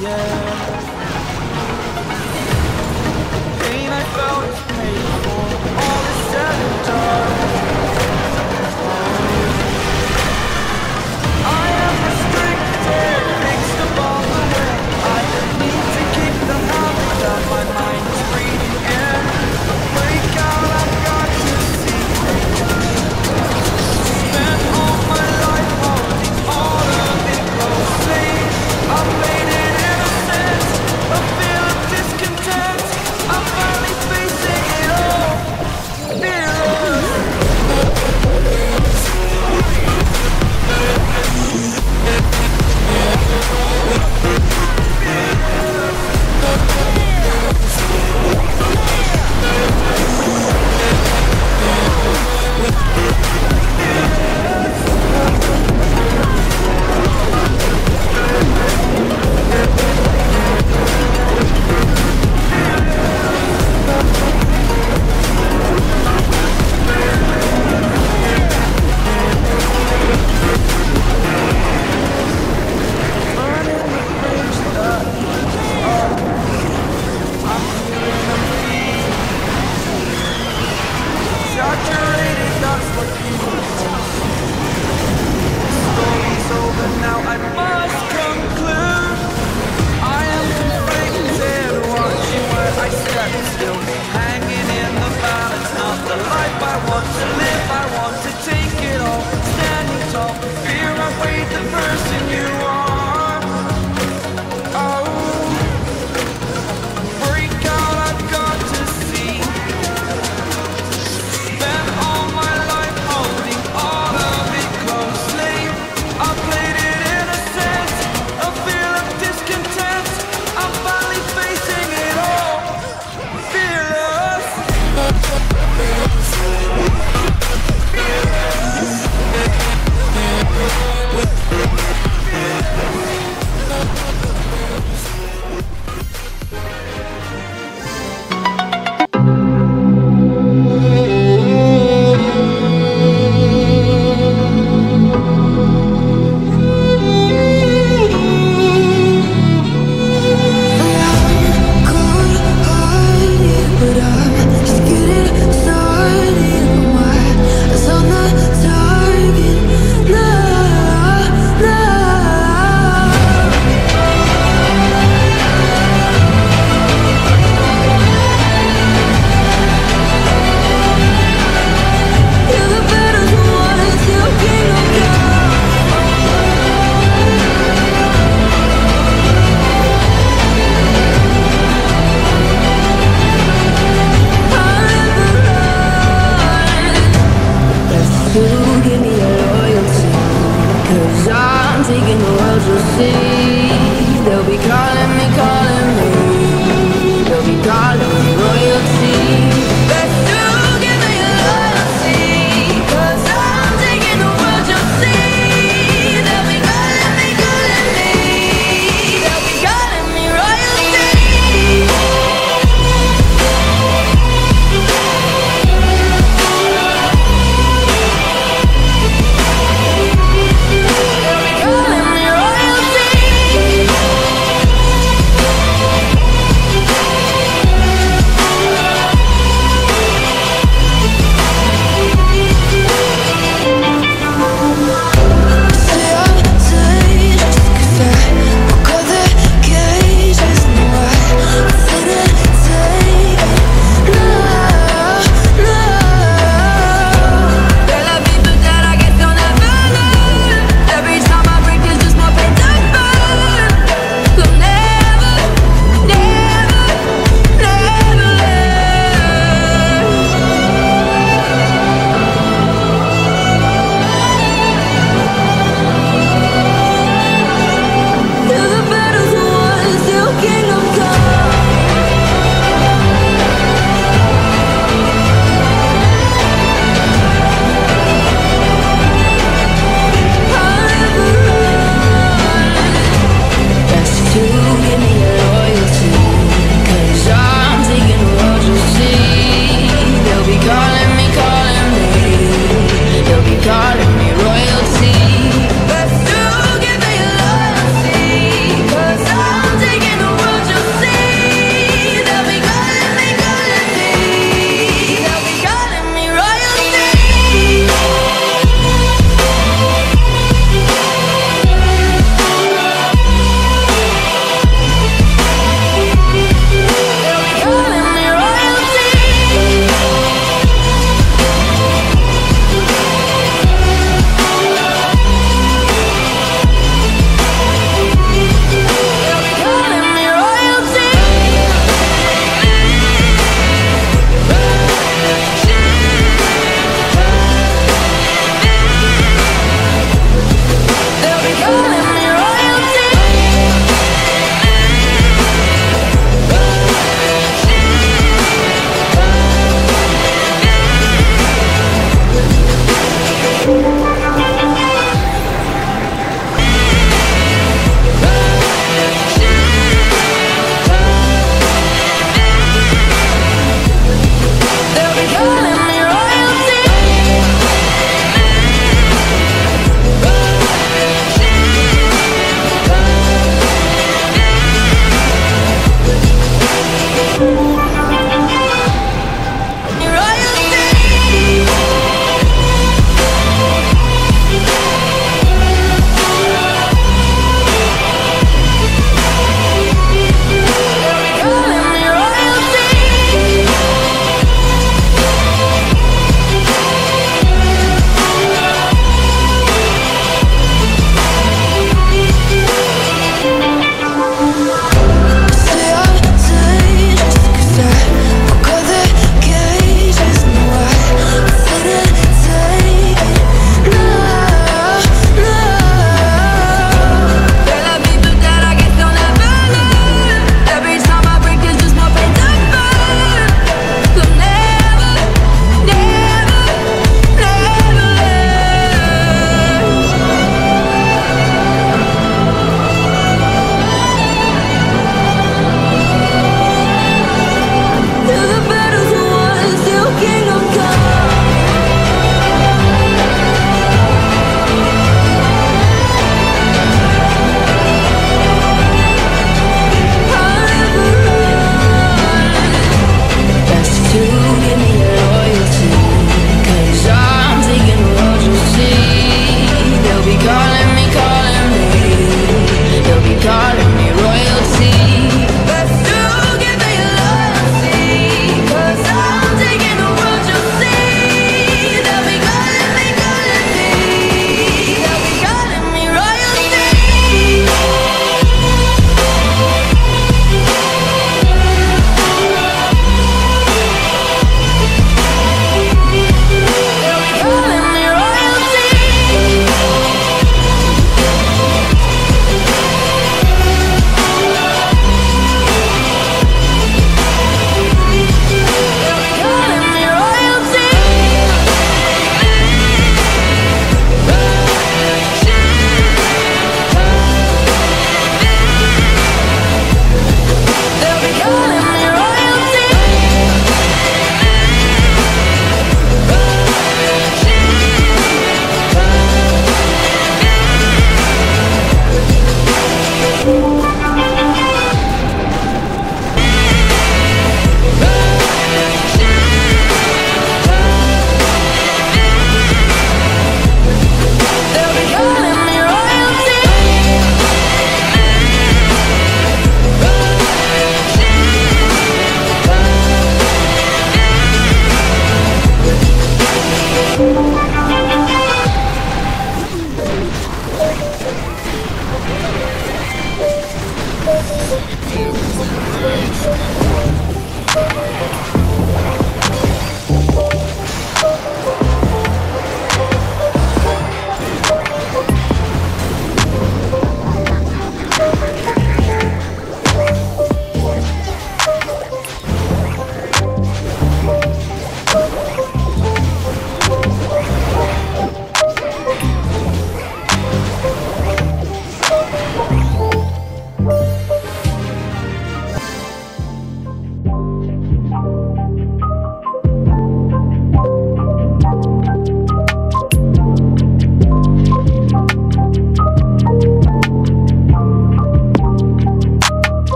yeah.